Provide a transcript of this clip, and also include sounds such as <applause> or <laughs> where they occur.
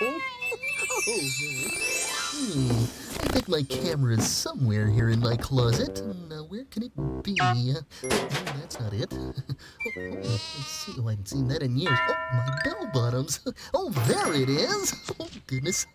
Oh, oh, hmm, I think my camera is somewhere here in my closet. Now, where can it be? Oh, that's not it. <laughs> oh, see. Oh, I haven't seen that in years. Oh, my bell bottoms. <laughs> Oh, there it is. <laughs> Oh, goodness.